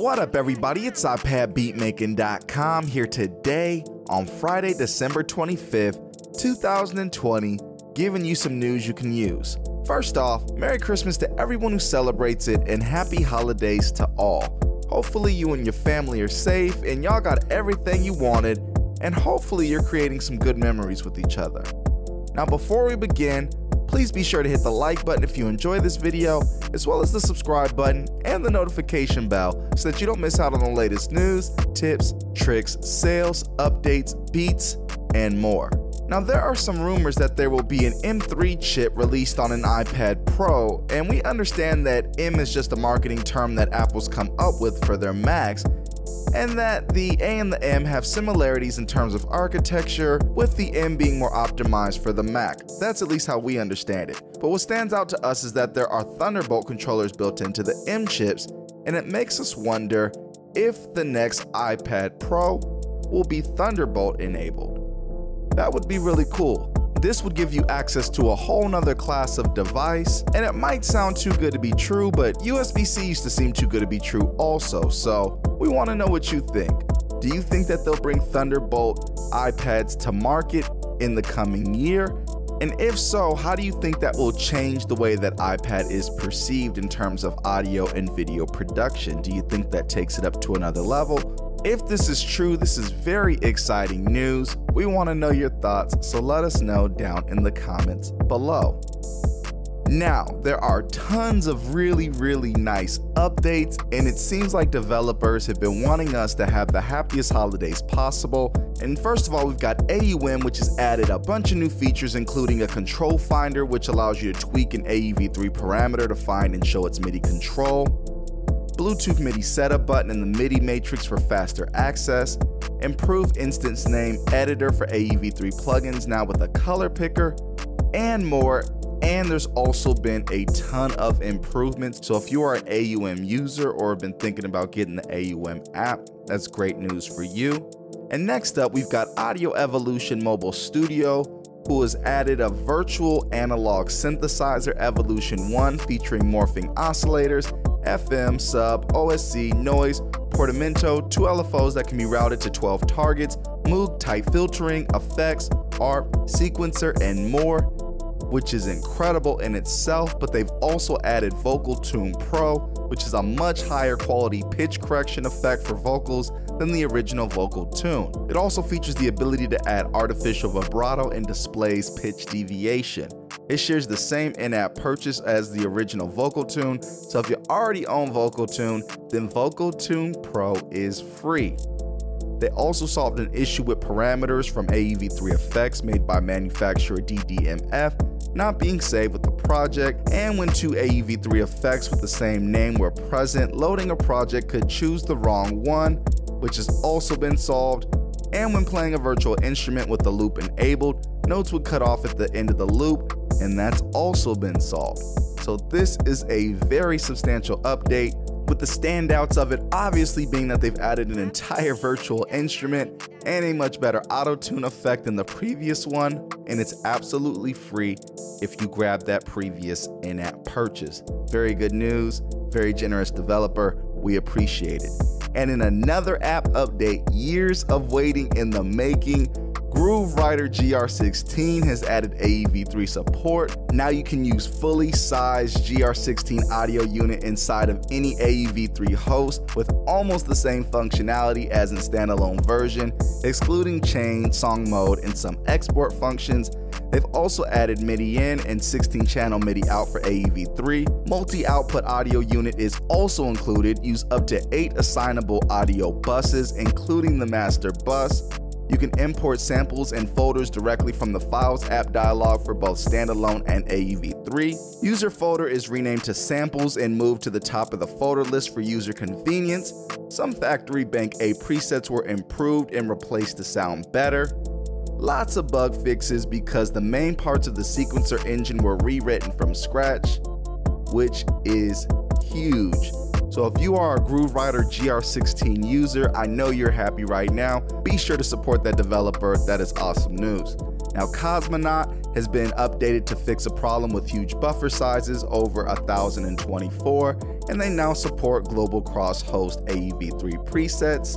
What up, everybody? It's iPadBeatmaking.com here today on Friday, December 25th, 2020, giving you some news you can use. First off, Merry Christmas to everyone who celebrates it and Happy Holidays to all. Hopefully, you and your family are safe and y'all got everything you wanted, and hopefully, you're creating some good memories with each other. Now, before we begin, Please be sure to hit the like button if you enjoy this video, as well as the subscribe button and the notification bell so that you don't miss out on the latest news, tips, tricks, sales, updates, beats, and more. Now, there are some rumors that there will be an M3 chip released on an iPad Pro, and we understand that M is just a marketing term that Apple's come up with for their Macs, and that the A and the M have similarities in terms of architecture, with the M being more optimized for the Mac. That's at least how we understand it. But what stands out to us is that there are Thunderbolt controllers built into the M chips, and it makes us wonder if the next iPad Pro will be Thunderbolt enabled. That would be really cool. This would give you access to a whole nother class of device, and it might sound too good to be true, but USB-C used to seem too good to be true also, so we want to know what you think. Do you think that they'll bring Thunderbolt iPads to market in the coming year? And if so, how do you think that will change the way that iPad is perceived in terms of audio and video production? Do you think that takes it up to another level? If this is true, this is very exciting news. We want to know your thoughts, so let us know down in the comments below. Now, there are tons of really, really nice updates, and it seems like developers have been wanting us to have the happiest holidays possible. And first of all, we've got AUM, which has added a bunch of new features, including a control finder, which allows you to tweak an AUV3 parameter to find and show its MIDI control. Bluetooth MIDI setup button in the MIDI matrix for faster access, improved instance name editor for AUV3 plugins now with a color picker, and more. And there's also been a ton of improvements. So if you are an AUM user or have been thinking about getting the AUM app, that's great news for you. And next up, we've got Audio Evolution Mobile Studio, who has added a virtual analog synthesizer Evolution 1 featuring morphing oscillators FM, sub, OSC, noise, portamento, two LFOs that can be routed to 12 targets, Moog type filtering, effects, ARP, sequencer, and more, which is incredible in itself, but they've also added Vocal Tune Pro, which is a much higher quality pitch correction effect for vocals than the original Vocal Tune. It also features the ability to add artificial vibrato and displays pitch deviation. It shares the same in-app purchase as the original Vocal Tune, so if you already own Vocal Tune, then Vocal Tune Pro is free. They also solved an issue with parameters from AUV3 effects made by manufacturer DDMF not being saved with the project, and when two AUV3 effects with the same name were present, loading a project could choose the wrong one, which has also been solved, and when playing a virtual instrument with the loop enabled, notes would cut off at the end of the loop, and that's also been solved. So this is a very substantial update with the standouts of it obviously being that they've added an entire virtual instrument and a much better auto-tune effect than the previous one, and it's absolutely free if you grab that previous in-app purchase. Very good news, very generous developer, we appreciate it. And in another app update, years of waiting in the making, Grooverider GR16 has added AUV3 support. Now you can use fully sized GR16 audio unit inside of any AUV3 host with almost the same functionality as in standalone version, excluding chain, song mode, and some export functions. They've also added MIDI in and 16 channel MIDI out for AUV3. Multi output audio unit is also included. Use up to 8 assignable audio buses, including the master bus. You can import samples and folders directly from the Files app dialog for both standalone and AUV3. User folder is renamed to Samples and moved to the top of the folder list for user convenience. Some Factory Bank A presets were improved and replaced to sound better. Lots of bug fixes because the main parts of the sequencer engine were rewritten from scratch, which is huge. So if you are a Grooverider GR16 user, I know you're happy right now. Be sure to support that developer. That is awesome news. Now, Cosmonaut has been updated to fix a problem with huge buffer sizes over 1024 and they now support global cross-host AUV3 presets.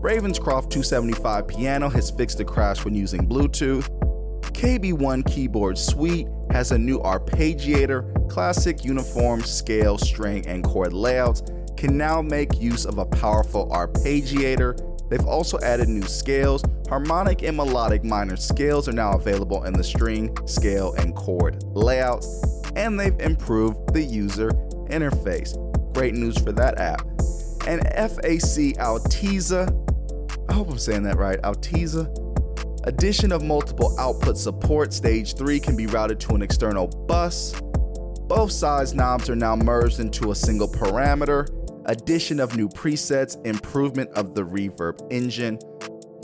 Ravenscroft 275 piano has fixed the crash when using Bluetooth. KB1 Keyboard Suite has a new arpeggiator, classic uniform scale, string, and chord layouts, can now make use of a powerful arpeggiator. They've also added new scales. Harmonic and melodic minor scales are now available in the string, scale, and chord layouts, and they've improved the user interface. Great news for that app. And FAC Altezza, I hope I'm saying that right, Altezza, Addition of multiple output support, stage 3 can be routed to an external bus. Both size knobs are now merged into a single parameter. Addition of new presets, improvement of the reverb engine.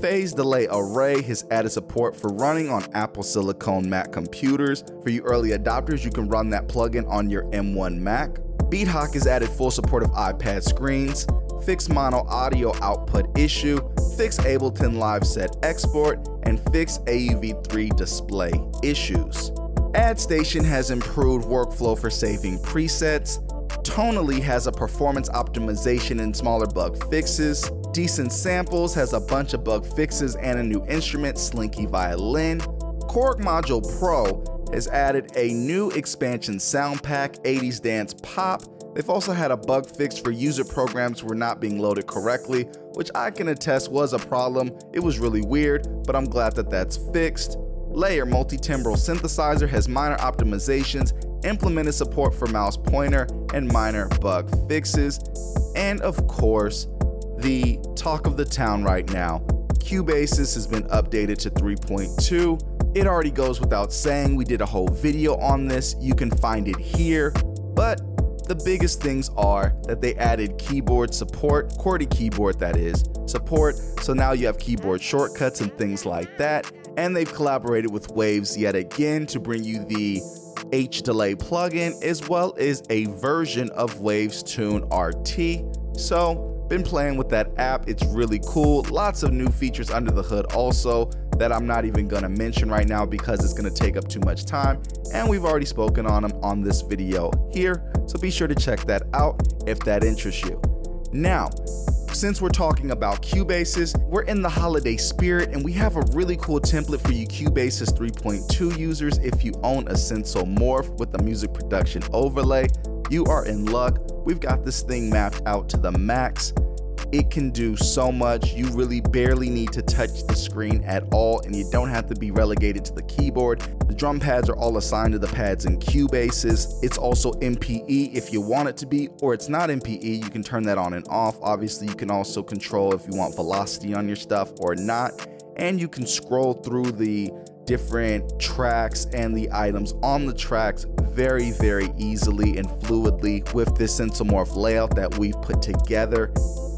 Phase delay array has added support for running on Apple Silicon Mac computers. For you early adopters, you can run that plugin on your M1 Mac. Beathawk has added full support of iPad screens, fixed mono audio output issue, fix Ableton Live Set export, and fix AUV3 display issues. AddStation has improved workflow for saving presets. Tonally has a performance optimization and smaller bug fixes. Decent Samples has a bunch of bug fixes and a new instrument, Slinky Violin. Korg Module Pro has added a new expansion sound pack, 80s Dance Pop, They've also had a bug fixed for user programs were not being loaded correctly, which I can attest was a problem. It was really weird, but I'm glad that that's fixed. Layer multi-timbral synthesizer has minor optimizations, implemented support for mouse pointer, and minor bug fixes. And of course, the talk of the town right now, Cubasis has been updated to 3.2. It already goes without saying, we did a whole video on this, you can find it here, but the biggest things are that they added keyboard support, QWERTY keyboard that is, support, so now you have keyboard shortcuts and things like that. And they've collaborated with Waves yet again to bring you the H delay plugin as well as a version of Waves Tune RT. So been playing with that app, it's really cool. Lots of new features under the hood also that I'm not even gonna mention right now because it's gonna take up too much time. And we've already spoken on them on this video here. So be sure to check that out if that interests you. Now, since we're talking about Cubasis, we're in the holiday spirit and we have a really cool template for you Cubasis 3.2 users if you own a Sensel Morph with the music production overlay you are in luck. We've got this thing mapped out to the max. It can do so much. You really barely need to touch the screen at all, and you don't have to be relegated to the keyboard. The drum pads are all assigned to the pads in Cubasis. It's also MPE if you want it to be, or it's not MPE. You can turn that on and off. Obviously, you can also control if you want velocity on your stuff or not. And you can scroll through the different tracks and the items on the tracks very, very easily and fluidly with this Sensel Morph layout that we've put together.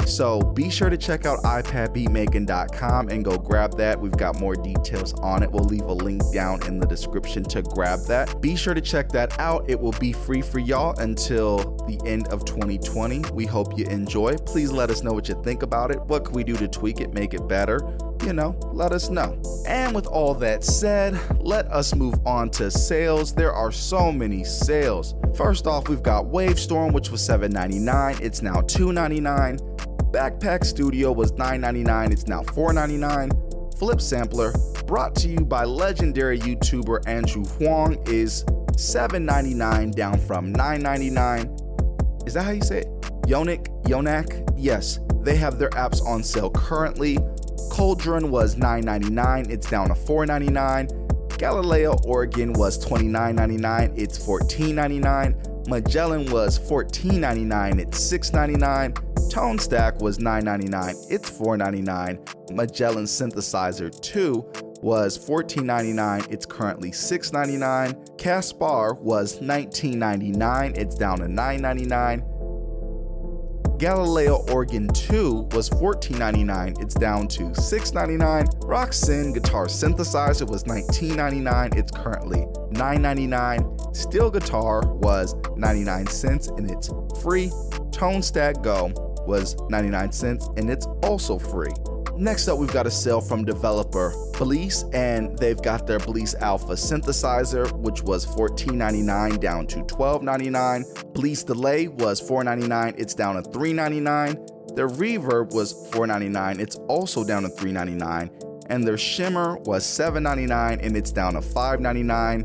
So be sure to check out iPadBeatmaking.com and go grab that. We've got more details on it. We'll leave a link down in the description to grab that. Be sure to check that out. It will be free for y'all until the end of 2020. We hope you enjoy. Please let us know what you think about it. What can we do to tweak it, make it better? you know, let us know. And with all that said, let us move on to sales. There are so many sales. First off, we've got Wavestorm, which was $7.99. It's now $2.99. Backpack Studio was $9.99. It's now $4.99. Flip Sampler, brought to you by legendary YouTuber Andrew Huang, is $7.99 down from $9.99. Is that how you say it? Yonik? Yonak? Yes, they have their apps on sale currently. Cauldron was $9.99, it's down to $4.99. Galileo Organ was $29.99, it's $14.99. Magellan was $14.99, it's $6.99. Tone Stack was $9.99, it's $4.99. Magellan Synthesizer 2 was $14.99, it's currently $6.99. Caspar was $19.99, it's down to $9.99. Galileo Organ 2 was $14.99, it's down to $6.99. Roxin Guitar Synthesizer was $19.99, it's currently $9.99. Steel Guitar was 99 cents and it's free. Tone Stack Go was 99 cents and it's also free. Next up, we've got a sale from developer Bliss, and they've got their Bliss Alpha synthesizer, which was $14.99 down to $12.99. Bliss Delay was $4.99, it's down to $3.99. Their Reverb was $4.99, it's also down to $3.99. And their Shimmer was $7.99 and it's down to $5.99.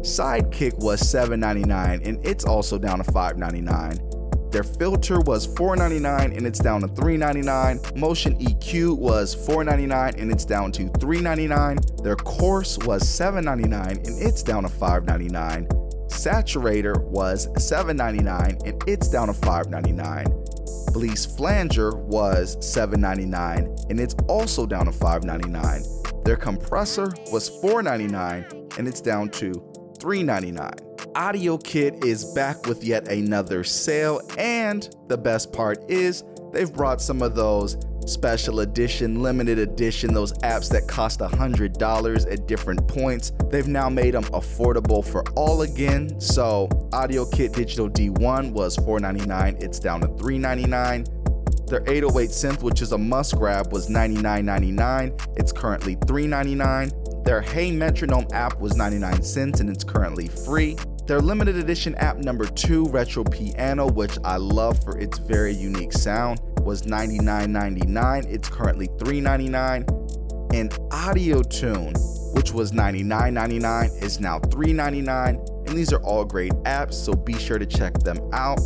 Sidekick was $7.99 and it's also down to $5.99. Their filter was $4.99 and it's down to $3.99. Motion EQ was $4.99 and it's down to $3.99. Their chorus was $7.99 and it's down to $5.99. Saturator was $7.99 and it's down to $5.99. Bliss Flanger was $7.99 and it's also down to $5.99. Their compressor was $4.99 and it's down to $3.99. Audio Kit is back with yet another sale, and the best part is they've brought some of those special edition, limited edition, those apps that cost $100 at different points. They've now made them affordable for all again. So, Audio Kit Digital D1 was $4.99, it's down to $3.99. Their 808 synth, which is a must grab, was $99.99. It's currently $3.99. Their Hey Metronome app was 99 cents and it's currently free. Their limited edition app number two, Retro Piano, which I love for its very unique sound, was $99.99. It's currently $3.99. And Audio Tune, which was $99.99, is now $3.99. And these are all great apps, so be sure to check them out.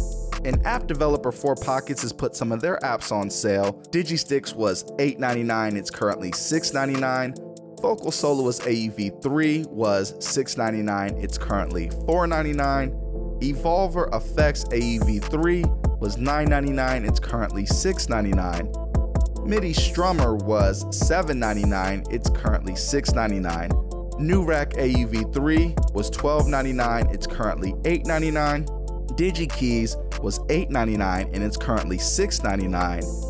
An app developer 4Pockets has put some of their apps on sale. Digistix was $8.99, it's currently $6.99. Vocal Soloist AUV3 was $6.99, it's currently $4.99. Evolver Effects AUV3 was $9.99, it's currently $6.99. MIDI Strummer was $7.99, it's currently $6.99. Neurac AUV3 was $12.99, it's currently $8.99. DigiKeys was $8.99 and it's currently $6.99.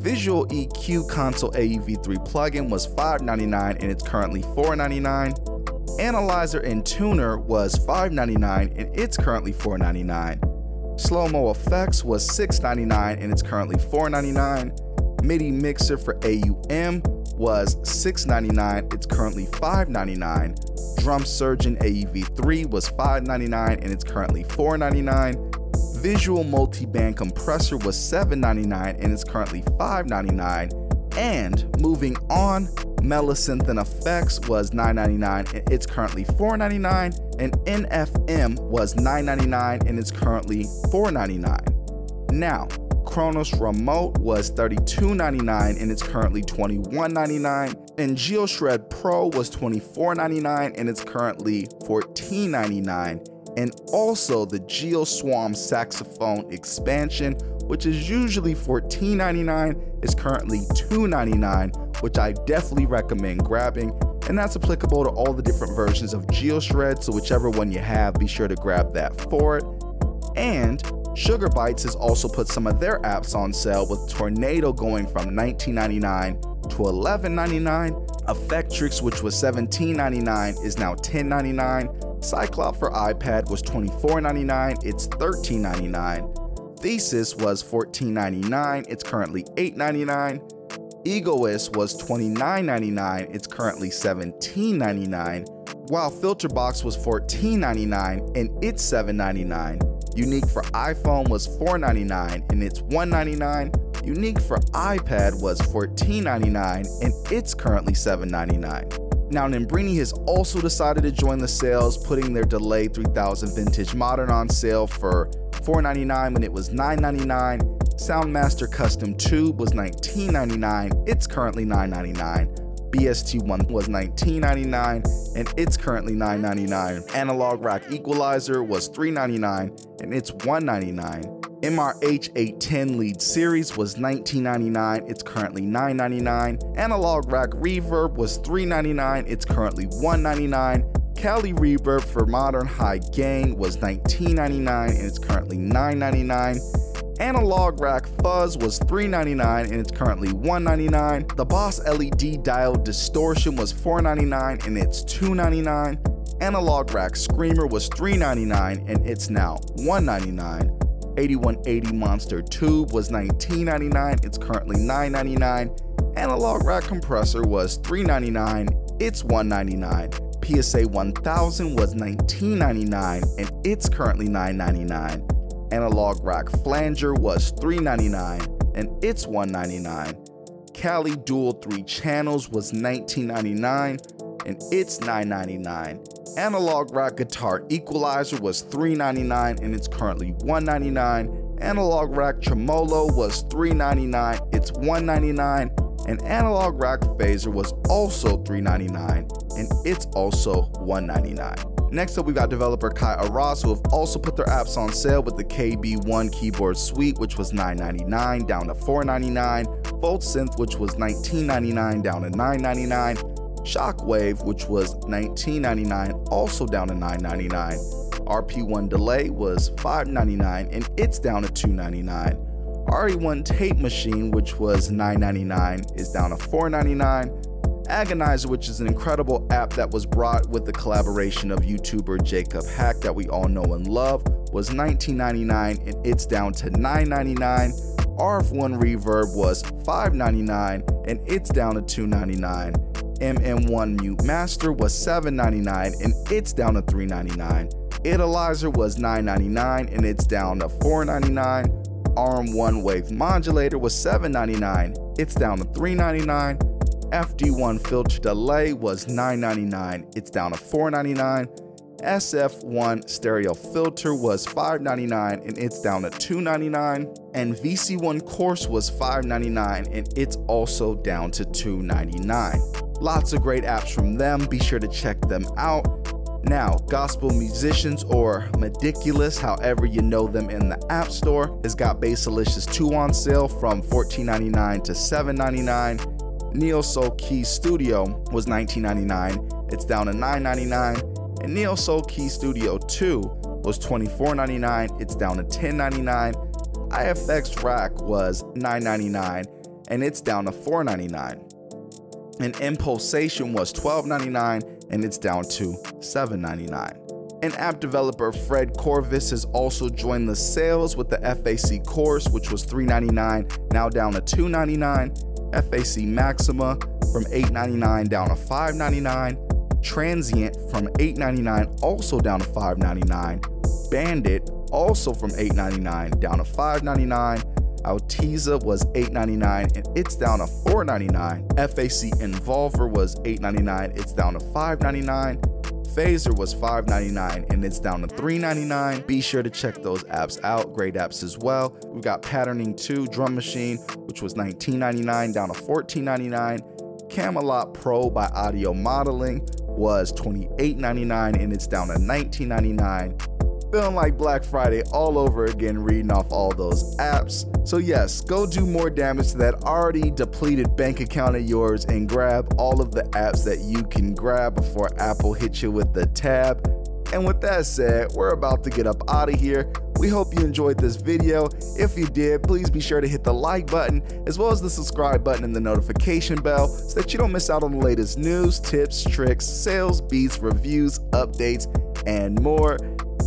Visual EQ Console AUV3 plugin was $5.99 and it's currently $4.99. Analyzer and Tuner was $5.99 and it's currently $4.99. Slow Mo Effects was $6.99 and it's currently $4.99. MIDI Mixer for AUM was $6.99, it's currently $5.99. Drum Surgeon AUV3 was $5.99 and it's currently $4.99 visual multi-band compressor was $7.99 and is currently $5.99. And moving on, Melisynth and Effects was $9.99 and it's currently $4.99. And NFM was $9.99 and it's currently $4.99. Now, Kronos Remote was $32.99 and it's currently $21.99. And GeoShred Pro was $24.99 and it's currently $14.99 and also the GeoSwarm saxophone expansion, which is usually $14.99, is currently $2.99, which I definitely recommend grabbing. And that's applicable to all the different versions of GeoShred, so whichever one you have, be sure to grab that for it. And Sugar Bytes has also put some of their apps on sale with Tornado going from $19.99 to $11.99. Effectrix, which was $17.99, is now $10.99. Cyclop for iPad was $24.99, it's $13.99. Thesys was $14.99, it's currently $8.99. Egoist was $29.99, it's currently $17.99. While Filterbox was $14.99 and it's $7.99. Unique for iPhone was $4.99 and it's $1.99. Unique for iPad was $14.99 and it's currently $7.99. Now, Nembrini has also decided to join the sales, putting their delayed 3000 Vintage Modern on sale for $4.99 when it was $9.99. Soundmaster Custom Tube was $19.99. It's currently $9.99. BST1 was $19.99 and it's currently $9.99. Analog Rack Equalizer was $3.99 and it's $1.99. MRH 810 lead series was $19.99, it's currently $9.99. Analog Rack Reverb was $3.99, it's currently $1.99. Cali Reverb for modern high gain was $19.99 and it's currently $9.99. Analog Rack Fuzz was $3.99 and it's currently $1.99. The Boss LED Diode Distortion was $4.99 and it's $2.99. Analog Rack Screamer was $3.99 and it's now $1.99. 8180 Monster Tube was $19.99, it's currently $9.99. Analog Rack Compressor was $3.99, it's $1.99. PSA 1000 was $19.99 and it's currently $9.99. Analog Rack Flanger was $3.99 and it's $1.99. Kali Dual 3 Channels was $19.99 and it's $9.99. Analog Rack Guitar Equalizer was $3.99 and it's currently $1.99. Analog Rack Tremolo was $3.99, it's $1.99. And Analog Rack Phaser was also $3.99 and it's also $1.99. Next up, we got developer Kai Aras, who have also put their apps on sale with the KB1 keyboard suite, which was $9.99 down to $4.99, Volt Synth, which was $19.99 down to $9.99, Shockwave, which was $19.99, also down to $9.99. RP1 Delay was $5.99 and it's down to $2.99. RE1 Tape Machine, which was $9.99, is down to $4.99. Agonizer, which is an incredible app that was brought with the collaboration of YouTuber Jakob Haq that we all know and love, was $19.99 and it's down to $9.99. RF1 Reverb was $5.99 and it's down to $2.99. MM1 Mute Master was $7.99 and it's down to $3.99. Italizer was $9.99 and it's down to $4.99. RM1 Wave Modulator was $7.99, it's down to $3.99. FD1 Filter Delay was $9.99, it's down to $4.99. SF1 stereo filter was $5.99 and it's down to $2.99 and VC1 chorus was $5.99 and it's also down to $2.99. Lots of great apps from them. Be sure to check them out. Now, Gospel Musicians or Mediculous, however you know them in the App Store, has got Bassalicious 2 on sale from $14.99 to $7.99. Neo Soul Key Studio was $19.99, it's down to $9.99. And Neo Soul Key Studio 2 was $24.99, it's down to $10.99. IFX Rack was $9.99, and it's down to $4.99 and Impulsation was $12.99 and it's down to $7.99. And app developer Fred Corvest has also joined the sales with the FAC Chorus, which was $3.99, now down to $2.99. FAC Maxima from $8.99 down to $5.99. Transient from $8.99 also down to $5.99. Bandit also from $8.99 down to $5.99. Altezza was $8.99 and it's down to $4.99. FAC Envolver was $8.99, it's down to $5.99. Phaser was $5.99 and it's down to $3.99. Be sure to check those apps out, great apps as well. We've got Patterning 2 Drum Machine, which was $19.99 down to $14.99. Camelot Pro by Audio Modeling was $28.99 and it's down to $19.99 feeling like Black Friday all over again reading off all those apps. So, yes, go do more damage to that already depleted bank account of yours and grab all of the apps that you can grab before Apple hits you with the tab. And with that said, we're about to get up out of here. We hope you enjoyed this video. If you did, please be sure to hit the like button as well as the subscribe button and the notification bell so that you don't miss out on the latest news, tips, tricks, sales, beats, reviews, updates, and more.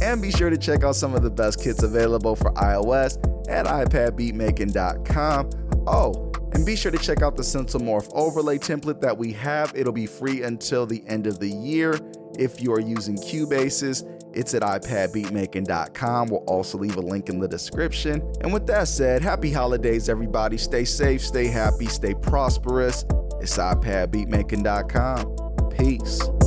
And be sure to check out some of the best kits available for iOS at iPadBeatmaking.com. Oh, and be sure to check out the Morph overlay template that we have. It'll be free until the end of the year. If you are using Cubasis, it's at iPadBeatmaking.com. We'll also leave a link in the description. And with that said, happy holidays, everybody. Stay safe, stay happy, stay prosperous. It's iPadBeatmaking.com. Peace.